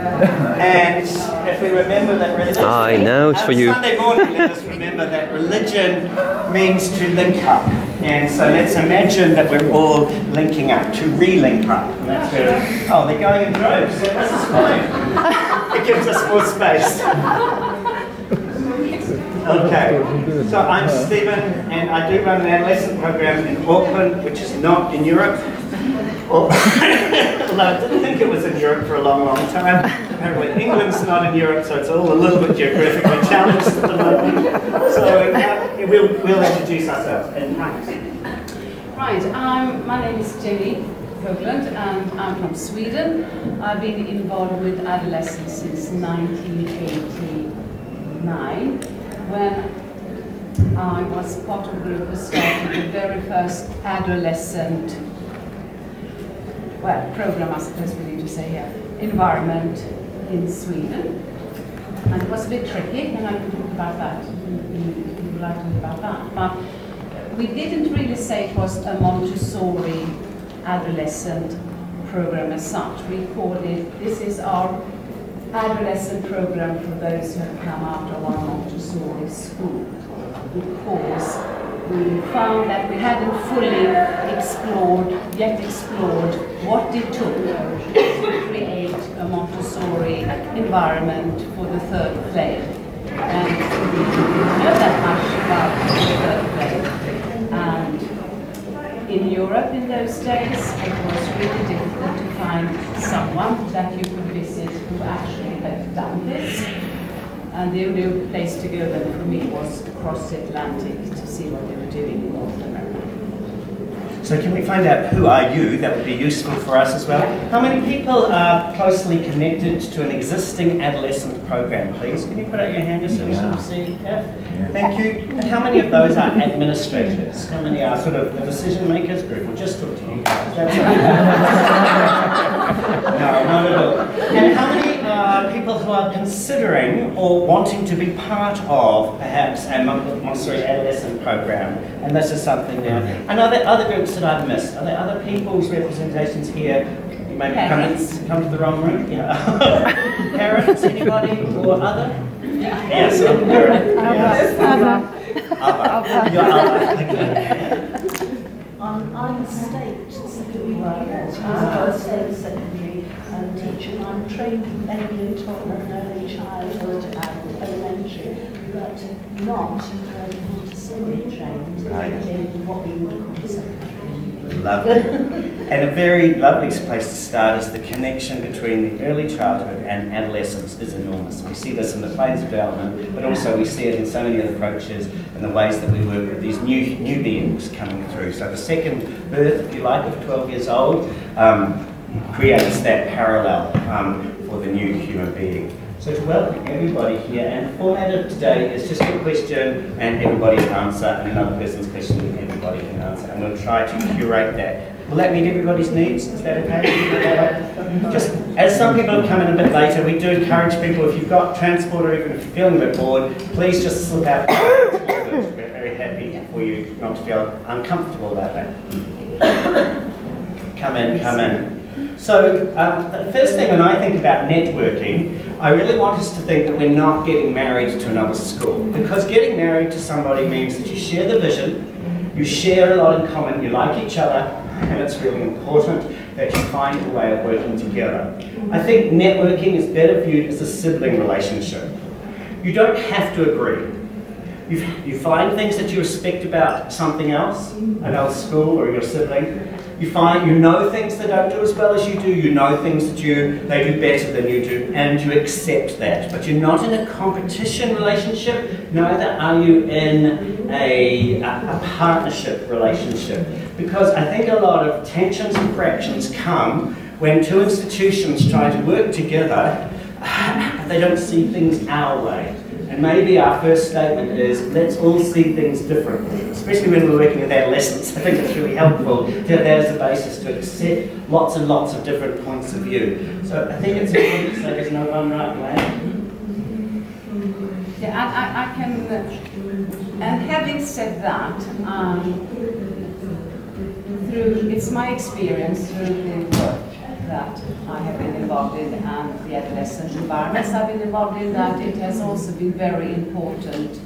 And if we remember that religion. Ah, I know, it's for you. Sunday morning, let us remember that religion means to link up. And so let's imagine that we're all linking up, to re-link up. And that's where, oh, they're going in droves. This is fine. It gives us more space. Okay, so I'm Steven, and I do run an adolescent program in Auckland, which is not in Europe. Well, although I didn't think it was in Europe for a long, long time. Apparently England's not in Europe, so it's all a little bit geographically challenged at the moment. So uh, we'll, we'll introduce ourselves. And Right, um, my name is Jenny Höglund and I'm from Sweden. I've been involved with adolescents since 1989 when I was part of who started the very first adolescent well, program, I suppose we need to say here, environment in Sweden. And it was a bit tricky, and I can talk about that. You would like to talk about that. But we didn't really say it was a Montessori adolescent program as such. We called it, this is our adolescent program for those who have come of our Montessori school. Because we found that we hadn't fully explored, yet explored, what it took to create a Montessori environment for the third grade. And we didn't know that much about the third grade. In Europe in those days, it was really difficult to find someone that you could visit who actually had done this. And the only place to go then for me was across the Atlantic to see what they were doing in North America. So can we find out who are you? That would be useful for us as well. How many people are closely connected to an existing adolescent program, please? Can you put out your hand just so we can see? Yeah. Thank you. And how many of those are administrators? How many are sort of the decision makers group? We'll just talk to you guys. That's no, not at all. And how many are people who are considering or wanting to be part of perhaps a Montessori adolescent program? And this is something now. And are there other groups that I've missed? Are there other people's representations here? You maybe come, come to the wrong room? Yeah. Parents, anybody, or other? Yes, I'm Karen. Yes. Abba. You're Abba. Okay. Um, I'm state secondary worker. I'm state secondary teacher. I'm trained in early childhood and elementary, but not um, trained Right. in what we would call secondary. Lovely. and a very lovely place to start is the connection between the early childhood and adolescence is enormous. We see this in the planes of development, but also we see it in so many other approaches and the ways that we work with these new new beings coming through. So the second birth, if you like, of 12 years old um, creates that parallel um, for the new human being. So to welcome everybody here, and the format of today is just a question and everybody's answer, and another person's question and everybody can answer. I'm going to try to curate that. Will that meet everybody's needs? Is that okay? Just as some people have come in a bit later, we do encourage people, if you've got transport or even if you're feeling a bit bored, please just slip out. We're very happy for you not to feel uncomfortable about that. Come in, come in. So um, the first thing when I think about networking, I really want us to think that we're not getting married to another school. Because getting married to somebody means that you share the vision, you share a lot in common, you like each other, and it's really important that you find a way of working together. I think networking is better viewed as a sibling relationship. You don't have to agree. You, you find things that you respect about something else, another school or your sibling. You find you know things they don't do as well as you do. You know things that you they do better than you do, and you accept that. But you're not in a competition relationship. Neither are you in a, a, a partnership relationship. Because I think a lot of tensions and fractions come when two institutions try to work together. They don't see things our way. And maybe our first statement is, let's all see things differently. Especially when we're working with adolescents, I think it's really helpful to have that as a basis to accept lots and lots of different points of view. So I think it's important to say there's no one right way. Yeah, I, I, I can, and having said that, um, through, it's my experience through the that I have been involved in and the adolescent environments I've been involved in that it has also been very important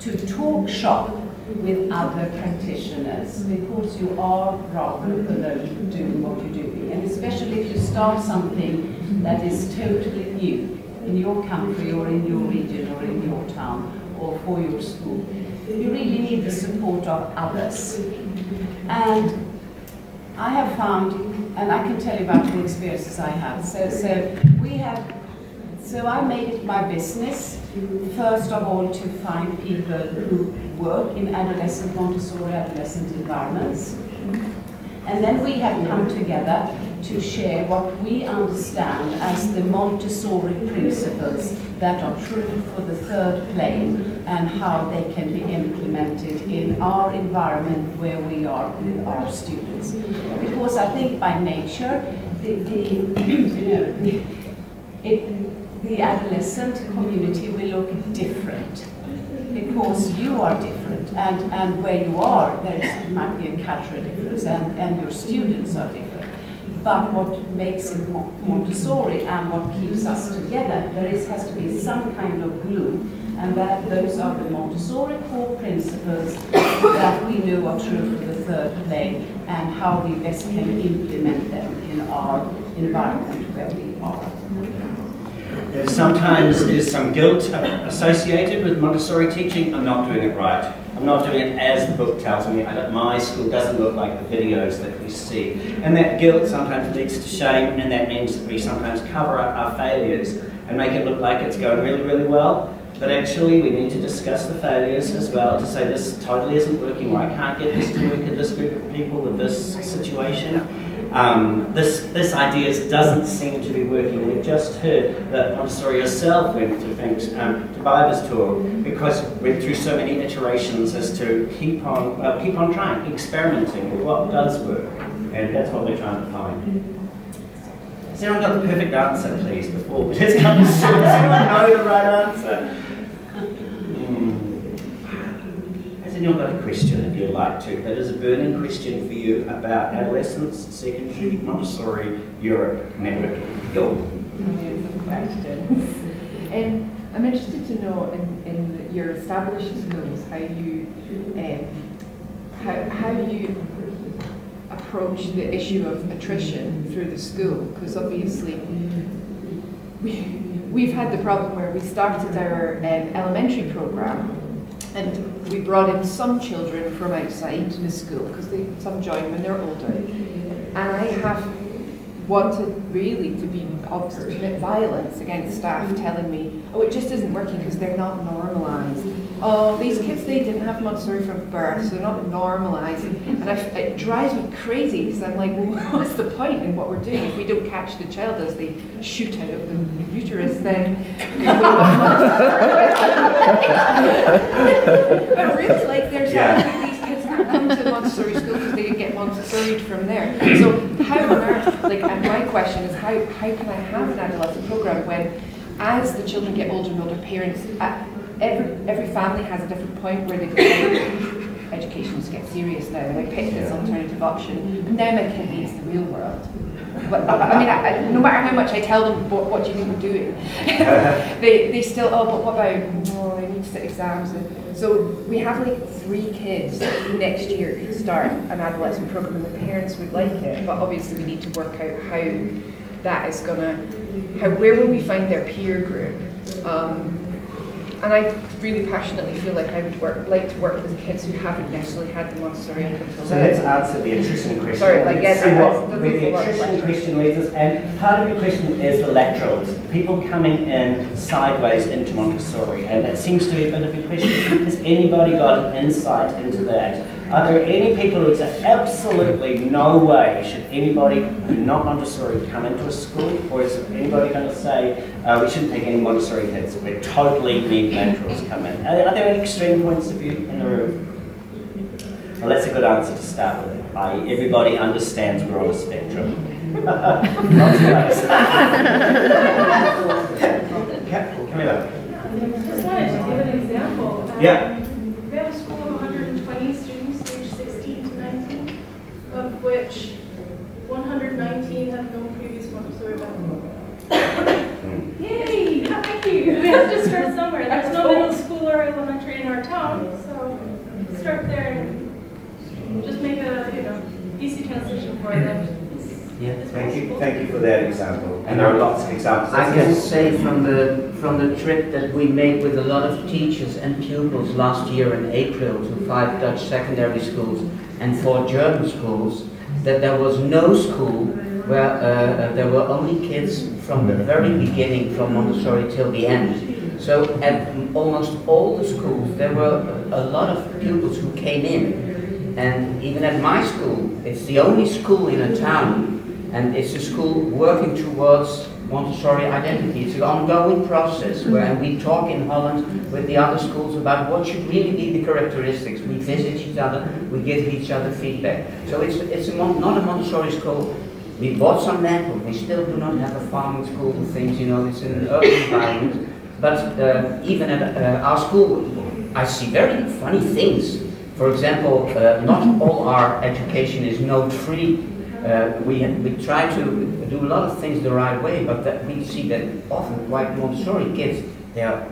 to talk shop with other practitioners because you are rather alone doing what you're doing. And especially if you start something that is totally new in your country or in your region or in your town or for your school, you really need the support of others. And I have found, and I can tell you about the experiences I had. So, so we have, so I made it my business, first of all, to find people who work in adolescent, Montessori adolescent environments. And then we have come together to share what we understand as the Montessori principles that are true for the third plane and how they can be implemented in our environment where we are with our students. Because I think by nature, the, the, you know, the, it, the adolescent community will look different because you are different and, and where you are there might be a cultural difference and, and your students are different. But what makes it Montessori and what keeps us together, there is, has to be some kind of glue and that those are the Montessori core principles that we know are true for the third plane and how we best can implement them in our environment where we are. Sometimes there's some guilt associated with Montessori teaching. I'm not doing it right. I'm not doing it as the book tells me. My school doesn't look like the videos that we see. And that guilt sometimes leads to shame, and that means that we sometimes cover up our failures and make it look like it's going really, really well. But actually, we need to discuss the failures as well to say this totally isn't working, or I can't get this to work in this group of people with this situation. Um, this, this idea doesn't seem to be working. We've just heard that Montessori herself went through things, um, to Barbara's talk, because went through so many iterations as to keep on, uh, keep on trying, experimenting with what does work. And that's what we're trying to find. Has anyone got the perfect answer, please, before we just come to Does anyone know the right answer? Has anyone got a question if you'd like to? That is a burning question for you about adolescence, secondary, Montessori, Europe, networking. Go. Um, I'm interested to know in, in your established schools how you um, how, how you approach the issue of attrition through the school because obviously we, we've had the problem where we started our um, elementary program and we brought in some children from outside the school because they some join when they're older. And I have wanted really to be obviously violence against staff telling me, oh, it just isn't working because they're not normalised. Oh, these kids, they didn't have Montessori from birth, so they're not normalised. And I, it drives me crazy because I'm like, well, what's the point in what we're doing if we don't catch the child as they shoot out of the uterus, then But really, like, there's yeah. these kids can't come to Montessori school because they get Montessori from there. So how on earth, like, and my question is how, how can I have an adolescent program when as the children get older and older, parents, uh, every, every family has a different point where they go, education's get serious now, and I picked this alternative option. And now my kid needs the real world. But, I mean, I, I, no matter how much I tell them what, what do you think we're doing, they, they still, oh, but what about, oh, I need to sit exams. And so we have like three kids next year who start an adolescent program and the parents would like it, but obviously we need to work out how that is gonna, how, where will we find their peer group? Um, and I really passionately feel like I would work, like to work with kids who haven't necessarily had the Montessori until So let's answer the attrition question. Sorry, like yes, see what the, the attrition question leads us, and part of your question is the laterals, people coming in sideways into Montessori, and that seems to be a bit of a question. Has anybody got an insight into that? Are there any people who say absolutely no way should anybody who not Montessori come into a school, or is anybody going to say uh, we shouldn't take any Montessori kids? We totally need laterals come in. Are, are there any extreme points of view in the room? Well, that's a good answer to start with. I, everybody understands we're on a spectrum. Lots of ways. Come here. Just wanted to give an example. Yeah. We have a school of 120 students, age 16 to 19, of which which 119 have no previous Montessori background. Yay! Thank you. We have to start somewhere. There's no middle school or elementary in our town, so start there and just make a you know easy transition for them. Yeah, thank you, thank you for that example. And there are lots of examples. I can say from the, from the trip that we made with a lot of teachers and pupils last year in April to five Dutch secondary schools and four German schools, that there was no school where uh, uh, there were only kids from the very beginning, from Montessori till the end. So at almost all the schools, there were a lot of pupils who came in. And even at my school, it's the only school in a town and it's a school working towards Montessori identity. It's an ongoing process where we talk in Holland with the other schools about what should really be the characteristics. We visit each other, we give each other feedback. So it's, it's a, not a Montessori school. We bought some land, but we still do not have a farming school and things, you know, it's in an urban environment. But uh, even at uh, our school, I see very funny things. For example, uh, not all our education is note-free. Uh, we, we try to do a lot of things the right way, but that we see that often quite Montessori kids, they are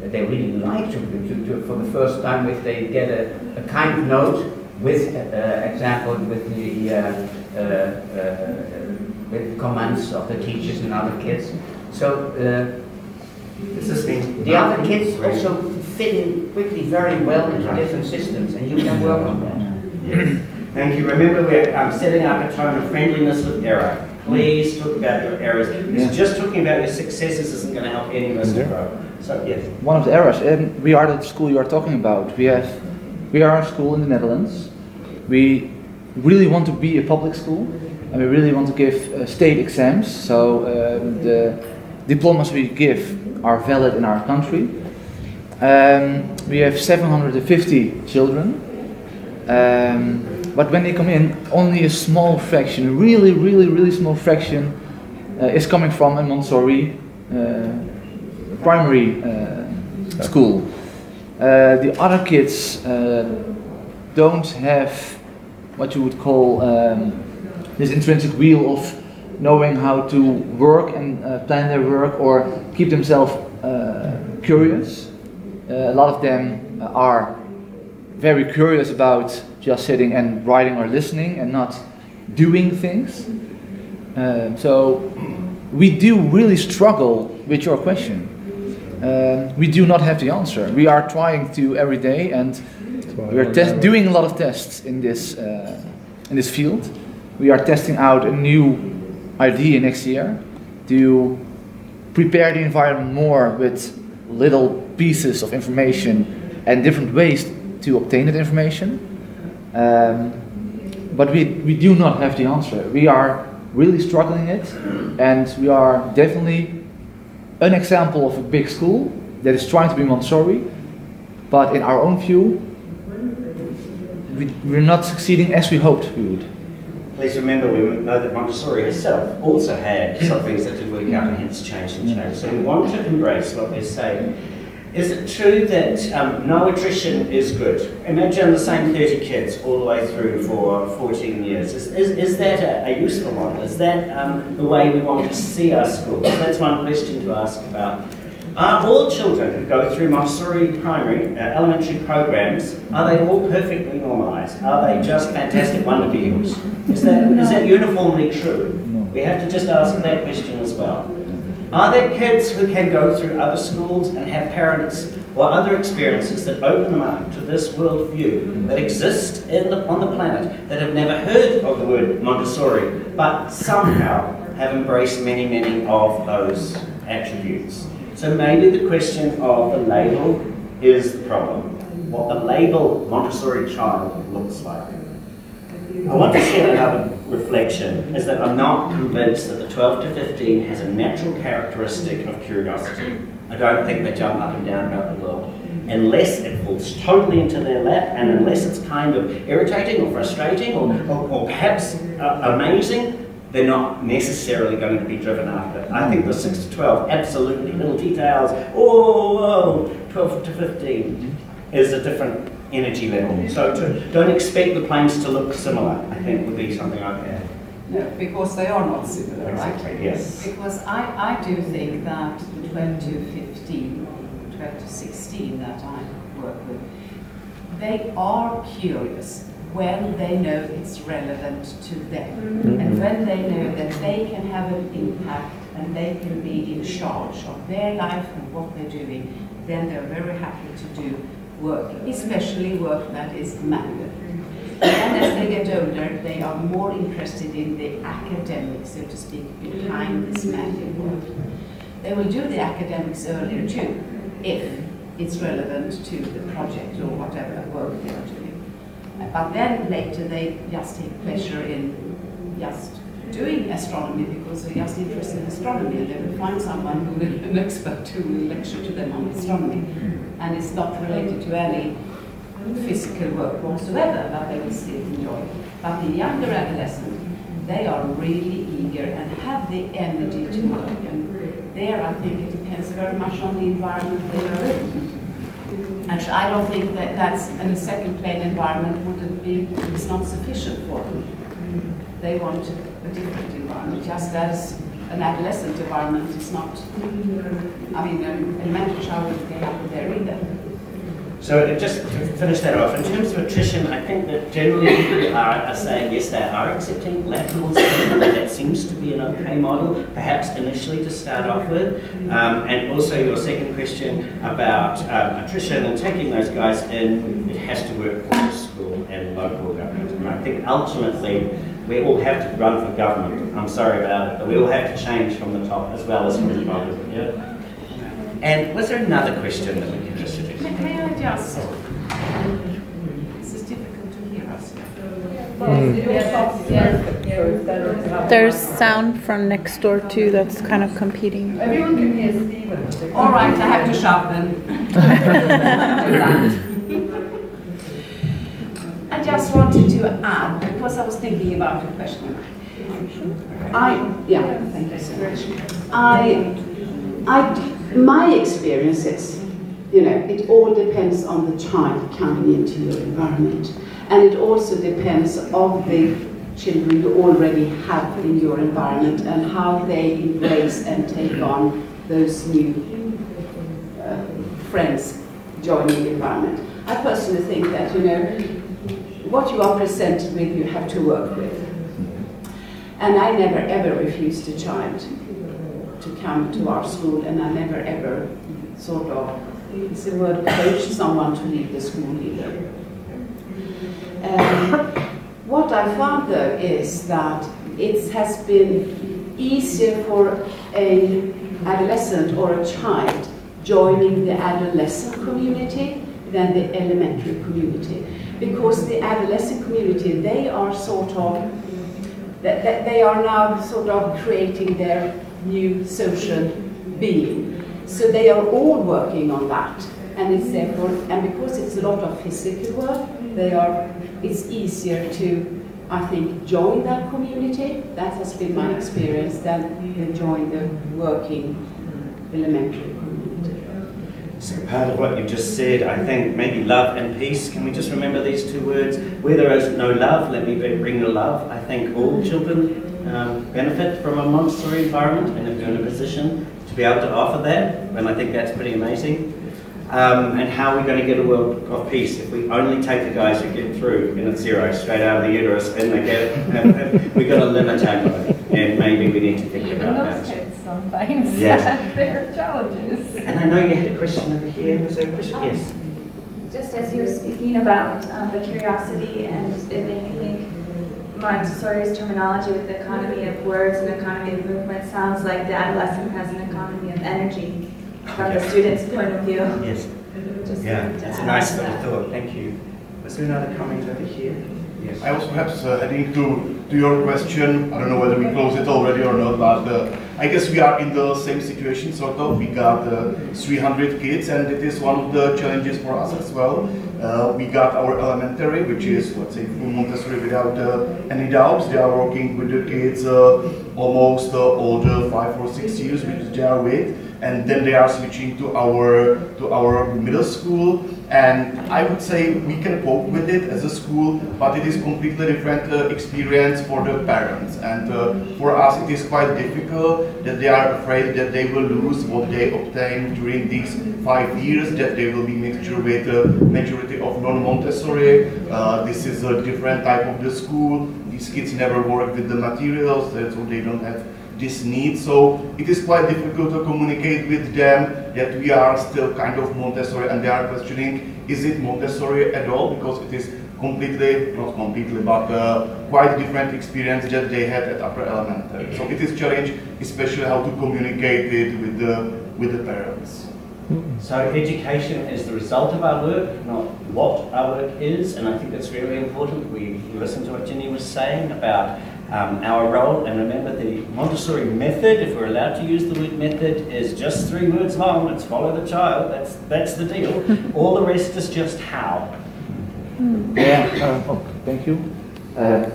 they really like to, to, to for the first time if they get a, a kind of note with uh, example with the uh, uh, uh, with comments of the teachers and other kids. So uh, This has the other kids also fit in quickly very well into different systems, and you can work on that. Yes. Thank you. Remember, we're um, setting up a tone of friendliness with error. Please talk about your errors. Because just talking about your successes isn't going to help any of us to grow. So, yes. One of the errors, and we are the school you are talking about. We have, we are a school in the Netherlands. We really want to be a public school, and we really want to give uh, state exams. So um, the diplomas we give are valid in our country. Um, we have 750 children. Um, but when they come in, only a small fraction, a really, really, really small fraction, uh, is coming from a Montessori uh, primary uh, school. Uh, the other kids uh, don't have what you would call um, this intrinsic wheel of knowing how to work and uh, plan their work or keep themselves curious. A lot of them are very curious about just sitting and writing or listening and not doing things. Uh, so we do really struggle with your question. Uh, we do not have the answer. We are trying to every day, and we are doing a lot of tests in this uh, in this field. We are testing out a new idea next year to prepare the environment more with little pieces of information and different ways to obtain that information. Um, but we, we do not have the answer. We are really struggling it, and we are definitely an example of a big school that is trying to be Montessori, but in our own view, we, we're not succeeding as we hoped we would. Please remember, we know that Montessori herself also had some things that did work out and hence changed and changed. So we want to embrace what they're saying. Is it true that um, no attrition is good? Imagine the same 30 kids all the way through for 14 years. Is, is, is that a, a useful model? Is that um, the way we want to see our schools? That's one question to ask about. Are all children who go through Montessori primary, uh, elementary programs, are they all perfectly normalised? Are they just fantastic wonder beings? Is that, is that uniformly true? We have to just ask that question as well. Are there kids who can go through other schools and have parents or other experiences that open them up to this worldview that exists the, on the planet that have never heard of the word Montessori, but somehow have embraced many, many of those attributes? So maybe the question of the label is the problem. What the label Montessori child looks like. I want to share another reflection, is that I'm not convinced that the 12 to 15 has a natural characteristic of curiosity. I don't think they jump up and down about the world. Unless it falls totally into their lap, and unless it's kind of irritating or frustrating or, or, or perhaps uh, amazing, they're not necessarily going to be driven after it. I think the 6 to 12, absolutely, little details, oh, whoa, 12 to 15 is a different energy level. So to, don't expect the planes to look similar, I think would be something I'd add. No, because they are not similar, right? Exactly, yes. Because I, I do think that 12 to 15, 12 to 16 that I work with, they are curious when they know it's relevant to them. Mm-hmm. And when they know that they can have an impact and they can be in charge of their life and what they're doing, then they're very happy to do work, especially work that is manual. And as they get older, they are more interested in the academics, so to speak, behind this manual work. They will do the academics earlier too, if it's relevant to the project or whatever work they are doing. But then later they just take pleasure in just doing astronomy because they're just interested in astronomy and they will find someone who will, an expert who will lecture to them on astronomy. And it's not related to any physical work whatsoever, but they will still enjoy. But the younger adolescent, they are really eager and have the energy to work. And there, I think it depends very much on the environment they are in. And I don't think that that's, in a second plane environment wouldn't be, it's not sufficient for them. They want a different environment, just as an adolescent environment is not, I mean, an elementary child would get up there either. So just to finish that off, in terms of attrition, I think that generally people are, are saying yes, they are accepting laterals. that seems to be an okay model, perhaps initially to start off with. Um, and also your second question about um, attrition and taking those guys in, it has to work for the school and local government. And I think ultimately we all have to run for government. I'm sorry about it, but we all have to change from the top as well as from the bottom. Yeah. And was there another question that we can just address? May, may I just, this is difficult to hear us. There's sound from next door too that's kind of competing. Everyone can hear Steven. All right, I have to shout then. Just wanted to add, because I was thinking about a question. I, yeah, thank you so much. I, I, my experience is, you know, it all depends on the child coming into your environment. And it also depends of the children you already have in your environment and how they embrace and take on those new uh, friends joining the environment. I personally think that, you know, what you are presented with, you have to work with. And I never ever refused a child to come to our school, and I never ever sort of, it's a word, coached someone to leave the school either. Um, what I found though is that it has been easier for a adolescent or a child joining the adolescent community than the elementary community. Because the adolescent community, they are sort of, they are now sort of creating their new social being. So they are all working on that. And it's therefore, and because it's a lot of physical work, they are, it's easier to, I think, join that community. That has been my experience than, join the working elementary. So part of what you just said, I think maybe love and peace. Can we just remember these two words? Where there is no love, let me bring the love. I think all children um, benefit from a Montessori environment, and if you're in a position to be able to offer that, then I think that's pretty amazing. Um, and how are we going to get a world of peace if we only take the guys who get through in at zero, straight out of the uterus, and they get we've got to limit our and maybe we need to think about that. kids sometimes Yeah. challenges. And I know you had a question over here. Was there a question? Yes. Just as you were speaking about um, the curiosity and it made me think Montessori's terminology with the economy of words and economy of movement sounds like the adolescent has an economy of energy from the student's point of view. Yes. Just Yeah, to that's a nice little that. thought. Thank you. Was there another comment over here? Yes. I was perhaps uh, adding to, to your question, I don't know whether we closed it already or not, but uh, I guess we are in the same situation sort of. We got uh, 300 kids and it is one of the challenges for us as well. Uh, we got our elementary, which is, let's say, full Montessori without uh, any doubts. They are working with the kids uh, almost uh, older, five or six years, which they are with. and then they are switching to our to our middle school. And I would say we can cope with it as a school, but it is completely different uh, experience for the parents. And uh, for us, it is quite difficult that they are afraid that they will lose what they obtained during these five years, that they will be mixture with a majority of non-Montessori. Uh, this is a different type of the school. These kids never work with the materials, so they don't have this need. So it is quite difficult to communicate with them that we are still kind of Montessori and they are questioning, is it Montessori at all? Because it is completely, not completely, but uh, quite different experience that they had at upper elementary. So it is challenge, especially how to communicate it with the, with the parents. So education is the result of our work, not what our work is, and I think that's really important. We listened to what Jenny was saying about um, our role, and remember the Montessori method, if we're allowed to use the word method, is just three words long. It's follow the child. That's that's the deal. All the rest is just how. Yeah. Uh, oh, thank you. Uh,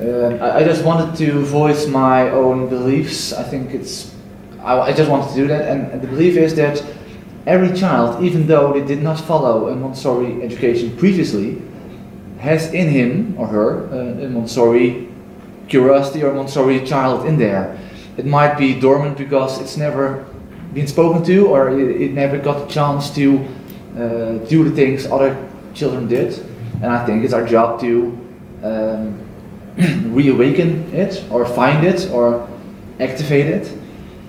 uh, I, I just wanted to voice my own beliefs. I think it's. I, I just wanted to do that, and, and the belief is that every child, even though they did not follow a Montessori education previously, has in him or her uh, a Montessori curiosity or Montessori child in there. It might be dormant because it's never been spoken to or it, it never got a chance to uh, do the things other children did. And I think it's our job to um, reawaken it or find it or activate it.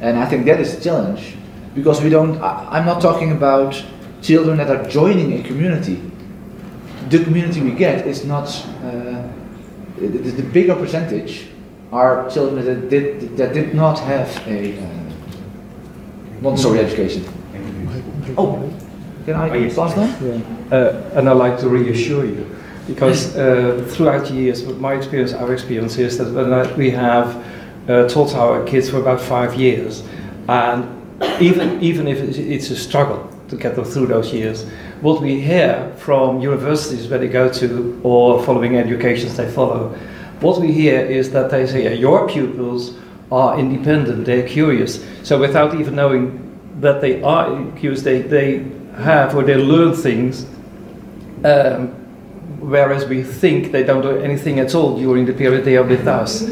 And I think that is the challenge. Because we don't, I, I'm not talking about children that are joining a community. The community we get is not uh, the, the bigger percentage are children that did, that did not have a uh, Montessori education. Oh, can I Oh, yes. pass on? Uh, and I'd like to reassure you, because uh, throughout the years, with my experience, our experience is that when I- we have uh, taught our kids for about five years, and even even if it's- it's a struggle to get them through those years, what we hear from universities where they go to or following educations they follow, what we hear is that they say, "Yeah, your pupils are independent, they're curious. So without even knowing that they are curious, they, they have or they learn things, um, whereas we think they don't do anything at all during the period they are with us.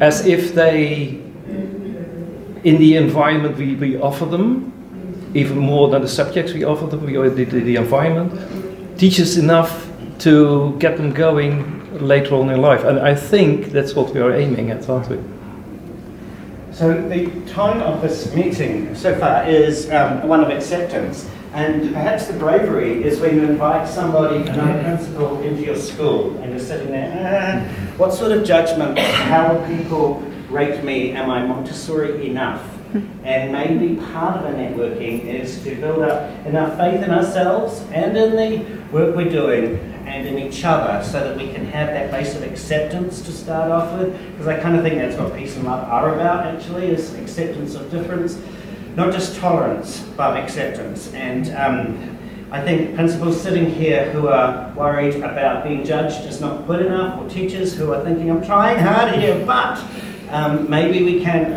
As if they, in the environment we, we offer them, even more than the subjects we offer them, we, the, the, environment, teaches enough to get them going later on in life. And I think that's what we are aiming at, aren't we? So the tone of this meeting so far is um, one of acceptance. And perhaps the bravery is when you invite somebody, another principal, into your school and you're sitting there, ah, what sort of judgment, how will people rate me? Am I Montessori enough? And maybe part of the networking is to build up enough faith in ourselves and in the work we're doing and in each other so that we can have that base of acceptance to start off with. Because I kind of think that's what peace and love are about actually, is acceptance of difference. Not just tolerance, but acceptance. And um, I think principals sitting here who are worried about being judged as not good enough, or teachers who are thinking, I'm trying hard here, but um, maybe we can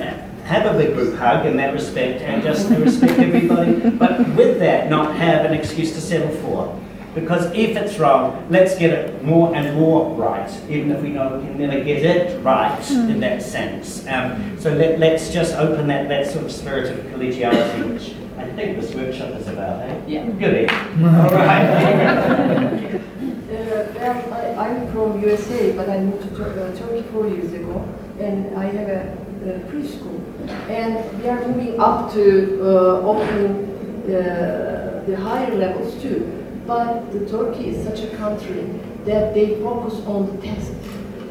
have a big group hug in that respect and just respect everybody, but with that, not have an excuse to settle for. Because if it's wrong, let's get it more and more right, even if we know we can never get it right in that sense. Um, so let, let's just open that, that sort of spirit of collegiality, which I think this workshop is about, eh? Yeah. Good. All right. Uh, well, I, I'm from USA, but I moved to Tur- uh, Turkey four years ago, and I have a, preschool. And we are moving up to uh, opening the, the higher levels too. But the Turkey is such a country that they focus on the test,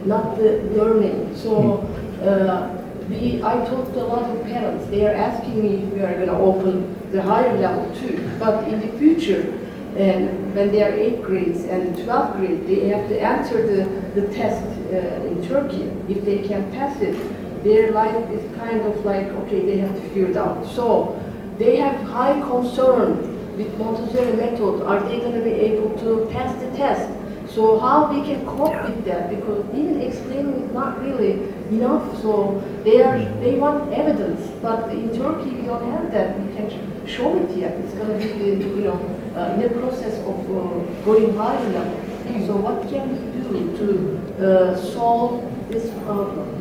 not the learning. So uh, we, I talked to a lot of parents. They are asking me if we are going to open the higher level too. But in the future, and when they are 8th grades and 12th grade, they have to answer the, the test uh, in Turkey. If they can pass it, their life is kind of like, okay, they have to figure it out. So they have high concern with Montessori method. Are they going to be able to pass the test? So how we can cope with that? Because even explaining is not really enough. So they are they want evidence, but in Turkey we don't have that. We can show it yet. It's going to be you know uh, in the process of uh, going higher level. So what can we do to uh, solve this problem?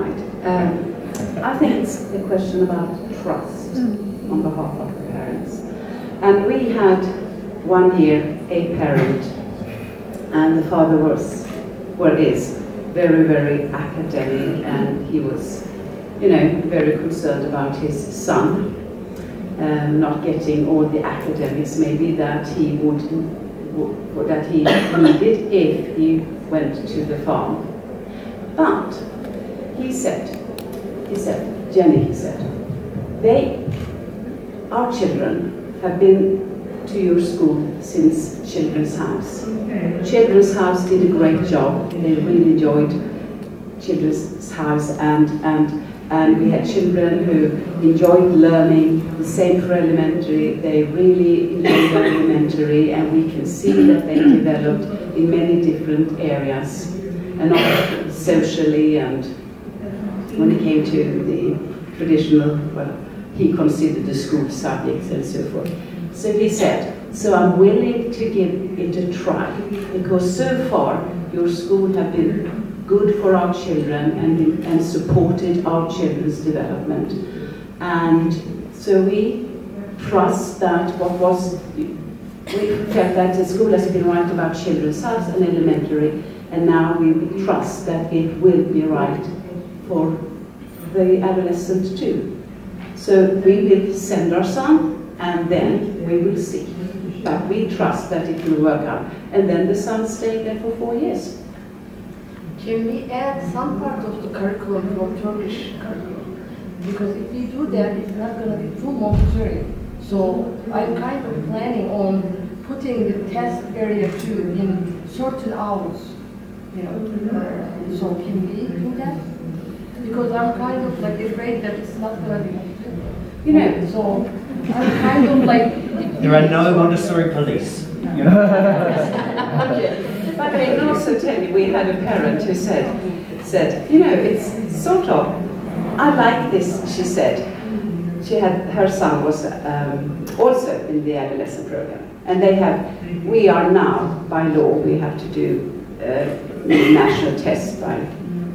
Right. Um, I think it's a question about trust on behalf of the parents. And we had one year a parent, and the father was, well, is very, very academic, and he was, you know, very concerned about his son um, not getting all the academics maybe that he would, would that he needed if he went to the farm. But he said, he said, Jenny, he said, they, our children have been to your school since Children's House. Children's House did a great job. They really enjoyed Children's House and, and, and we had children who enjoyed learning the same for elementary. They really enjoyed elementary and we can see that they developed in many different areas and also socially and when it came to the traditional, well, he considered the school subjects and so forth. So he said, so I'm willing to give it a try because so far your school have been good for our children and, and supported our children's development. And so we trust that what was, we felt that the school has been right about children's house and elementary, and now we trust that it will be right for the adolescent too. So we will send our son, and then we will see. But we trust that it will work out. And then the son stayed there for four years. Can we add some part of the curriculum from Turkish curriculum? Because if we do that, it's not going to be full Montessori. So I'm kind of planning on putting the test area too in certain hours. You know, uh, so can we do that? Because I'm kind of like afraid that it's not going to be. You know, so I'm kind of like. There are no Montessori police. You know? okay. But I can also tell you, we had a parent who said, said, you know, it's sort of, I like this, she said. She had, her son was um, also in the adolescent program. And they have, we are now, by law, we have to do uh, national tests by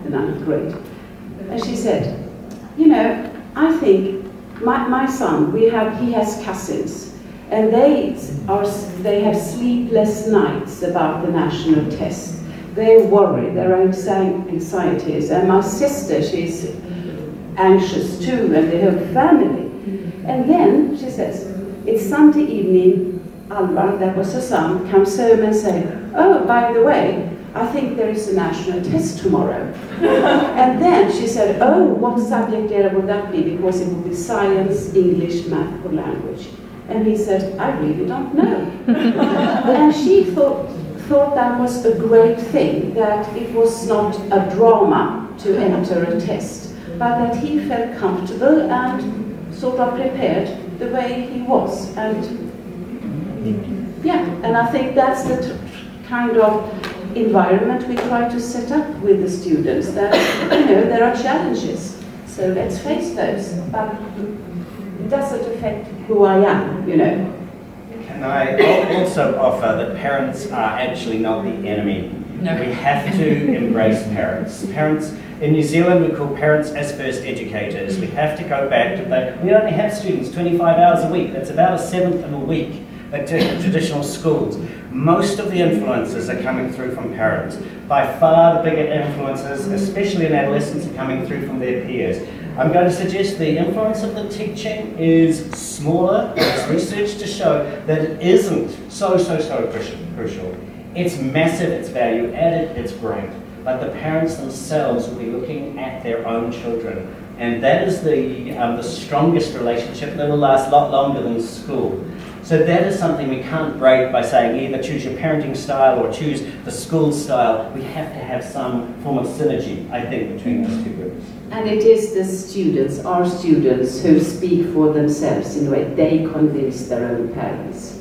the ninth grade. And she said, you know, I think my, my son, we have, he has cousins, and they, are, they have sleepless nights about the national test. They worry, their own anxieties. And my sister, she's anxious too, and the whole family. And then she says, it's Sunday evening, Alvar, that was her son, comes home and says, oh, by the way, I think there is a national test tomorrow. and then she said, oh, what subject area would that be? Because it would be science, English, math, or language. And he said, I really don't know. and she thought, thought that was a great thing, that it was not a drama to enter a test, but that he felt comfortable and sort of prepared the way he was. And yeah, and I think that's the kind of environment we try to set up with the students, that, you know, there are challenges. So let's face those. But it doesn't affect who I am, you know. Can I also offer that parents are actually not the enemy? No. We have to embrace parents. Parents, in New Zealand, we call parents as first educators. We have to go back to that. We only have students 25 hours a week. That's about a seventh of a week at traditional schools. Most of the influences are coming through from parents. By far the bigger influences, especially in adolescents, are coming through from their peers. I'm going to suggest the influence of the teaching is smaller. There's research to show that it isn't so, so, so crucial. It's massive, it's value added, it's great. But the parents themselves will be looking at their own children. And that is the, um, the strongest relationship that will last a lot longer than school. So that is something we can't break by saying either choose your parenting style or choose the school style. We have to have some form of synergy, I think, between those two groups. And it is the students, our students, who speak for themselves in a way. They convince their own parents.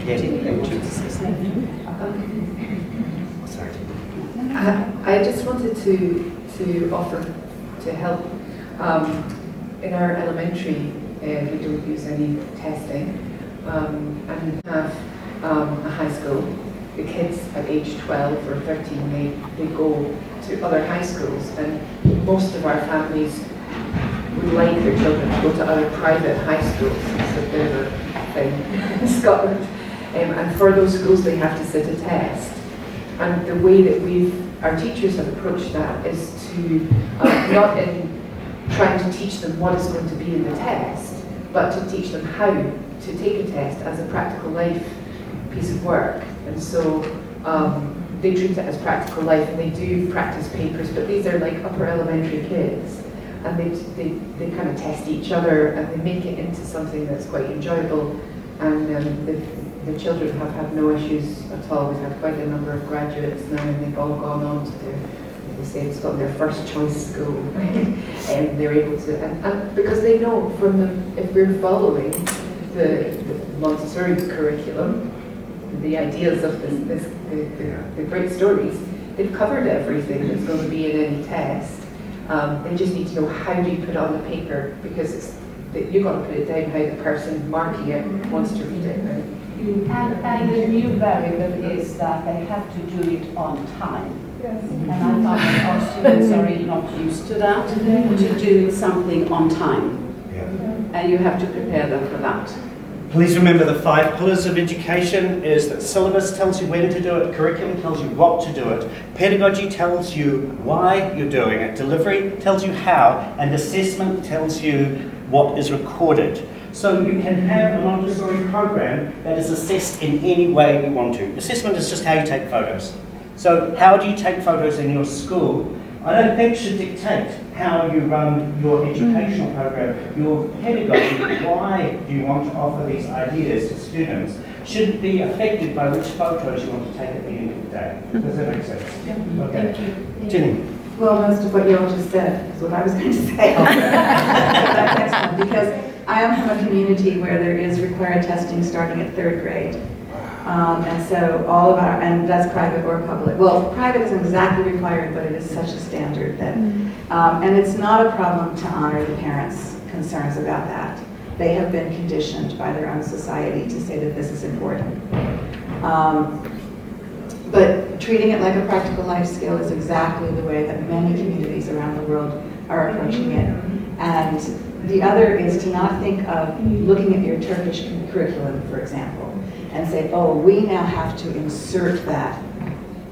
Yeah, Sorry. I, I just wanted to to offer to help. Um, in our elementary, uh, we don't use any testing, um, and we have um, a high school. The kids at age 12 or 13, they, they go to other high schools, and most of our families would like their children to go to other private high schools. It's a bit of a thing in Scotland. Um, and for those schools, they have to sit a test. And the way that we've, our teachers have approached that is to, uh, not in trying to teach them what is going to be in the test, but to teach them how to take a test as a practical life piece of work. And so um, they treat it as practical life and they do practice papers, but these are like upper elementary kids. And they, they, they kind of test each other and they make it into something that's quite enjoyable. And um, the, the children have had no issues at all. We've had quite a number of graduates now and they've all gone on to their they say it's got their first choice school, and they're able to, and, and, because they know from the, if we're following the, the Montessori curriculum, the ideas of this, this the, the, the, great stories, they've covered everything that's going to be in any test. Um, they just need to know how do you put it on the paper because it's you've got to put it down how the person marking it wants to read it. Right? And, and the new variable is that they have to do it on time. And I thought our students are not used to that, to do something on time. And you have to prepare them for that. Please remember the five pillars of education is that syllabus tells you when to do it, curriculum tells you what to do it, pedagogy tells you why you're doing it, delivery tells you how, and assessment tells you what is recorded. So you can have a Montessori program that is assessed in any way you want to. Assessment is just how you take photos. So how do you take photos in your school? I don't think should dictate how you run your mm. educational program, your pedagogy, why do you want to offer these ideas to students, should be affected by which photos you want to take at the end of the day. Mm. Does that make sense? Yeah. Okay. Thank you. Jenny. Well, most of what you all just said is what I was going to say. Because I am from a community where there is required testing starting at third grade. Um, and so all of our, and that's private or public. Well, private isn't exactly required, but it is such a standard that, um, and it's not a problem to honor the parents' concerns about that. They have been conditioned by their own society to say that this is important. Um, but treating it like a practical life skill is exactly the way that many communities around the world are approaching it. And the other is to not think of looking at your Turkish curriculum, for example, and say, oh, we now have to insert that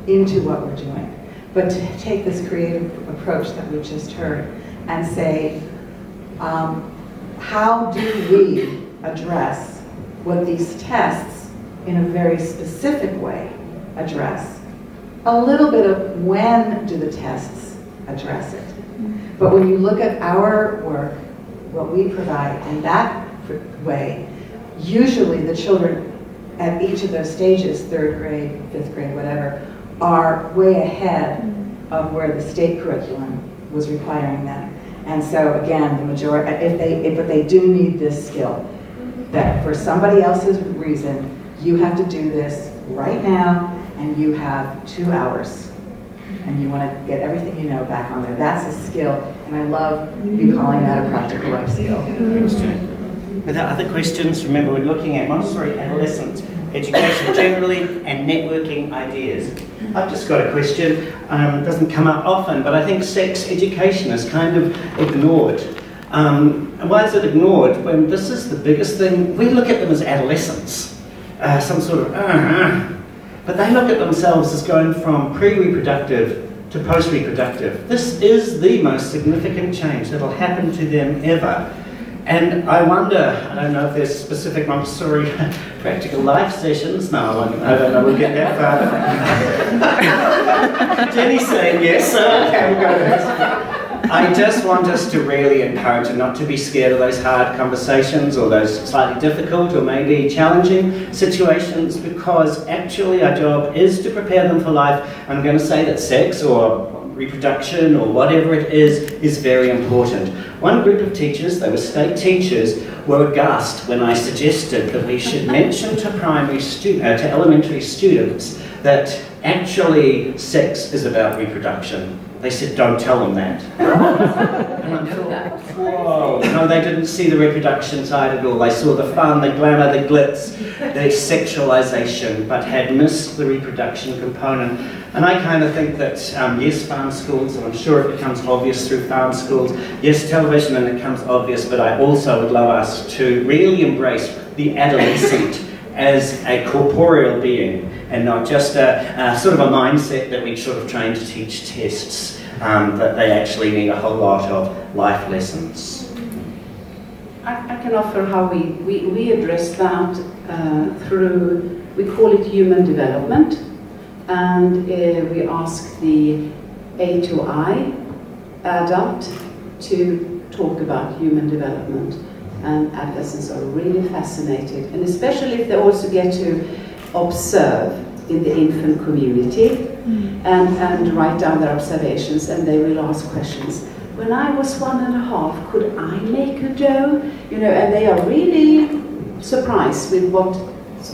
into what we're doing. But to take this creative approach that we just heard and say, um, how do we address what these tests in a very specific way address? A little bit of when do the tests address it? But when you look at our work, what we provide in that way, usually the children at each of those stages, third grade, fifth grade, whatever, are way ahead of where the state curriculum was requiring them. And so again, the majority, if they, if, but they do need this skill, that for somebody else's reason, you have to do this right now, and you have two hours. And you want to get everything you know back on there. That's a skill, and I love you calling that a practical life skill. Without other questions, remember we're looking at Montessori adolescent education generally and networking ideas. I've just got a question, um, doesn't come up often, but I think sex education is kind of ignored. Um, why is it ignored when this is the biggest thing? We look at them as adolescents, uh, some sort of, uh, uh, but they look at themselves as going from pre-reproductive to post-reproductive. This is the most significant change that will happen to them ever. And I wonder, I don't know if there's specific Montessori practical life sessions. No, I, don't know, we'll get that far. Jenny's saying yes, so okay, we'll go there. I just want us to really encourage and not to be scared of those hard conversations or those slightly difficult or maybe challenging situations because actually our job is to prepare them for life. I'm going to say that sex or reproduction or whatever it is, is very important. One group of teachers, they were state teachers, were aghast when I suggested that we should mention to primary student, uh, to elementary students that actually sex is about reproduction. They said, don't tell them that. and I thought, whoa. No, they didn't see the reproduction side at all. They saw the fun, the glamour, the glitz, the sexualization, but had missed the reproduction component. And I kind of think that, um, yes, farm schools, and I'm sure it becomes obvious through farm schools, yes, television, and it becomes obvious, but I also would love us to really embrace the adolescent as a corporeal being and not just a, a, sort of a mindset that we sort of train to teach tests, um, but they actually need a whole lot of life lessons. I, I can offer how we, we, we address that uh, through, we call it human development, and uh, we ask the A to I adult to talk about human development and adolescents are really fascinated, and especially if they also get to observe in the infant community mm. and, and write down their observations, and they will ask questions. When I was one and a half, could I make a dough? You know, and they are really surprised with what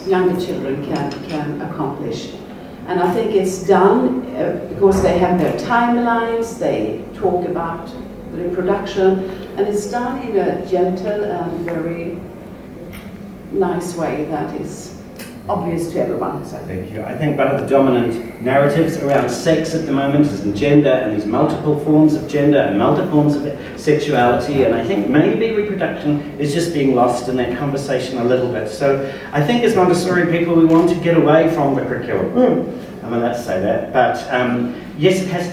younger children can, can accomplish. And I think it's done uh, because they have their timelines, they talk about reproduction, and it's done in a gentle and very nice way that is obvious to everyone. So. Thank you. I think one of the dominant narratives around sex at the moment is in gender and these multiple forms of gender and multiple forms of sexuality and I think maybe reproduction is just being lost in that conversation a little bit. So I think as Montessori people we want to get away from the curriculum. Mm. I'm allowed to say that, but um, yes it has